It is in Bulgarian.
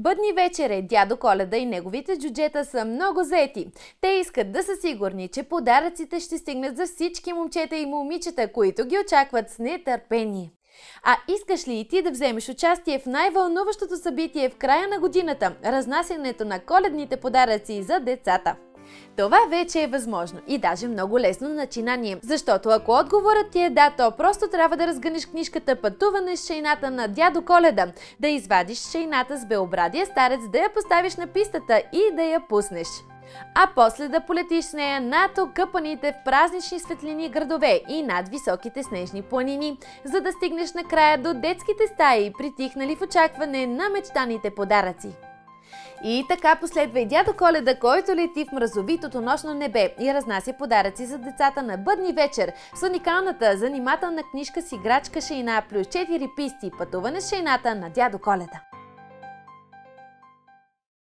Бъдни вечере, дядо Коледа и неговите джуджета са много заети. Те искат да са сигурни, че подаръците ще стигнат за всички момчета и момичета, които ги очакват с нетърпение. А искаш ли и ти да вземеш участие в най-вълнуващото събитие в края на годината – разнасянето на коледните подаръци за децата? Това вече е възможно и даже много лесно начинание, защото ако отговорът ти е да, то просто трябва да разгънеш книжката Пътуване с шейната на дядо Коледа, да извадиш шейната с белобрадия старец, да я поставиш на пистата и да я пуснеш а после да полетиш с нея над окъпаните в празнични светлини градове и над високите снежни планини, за да стигнеш накрая до детските стаи, притихнали в очакване на мечтаните подаръци. И така последва и дядо Коледа, който лети в мразовитото нощно небе и разнася подаръци за децата на бъдни вечер с уникалната занимателна книжка с играчка шейна плюс 4 писти пътуване с шейната на дядо Коледа.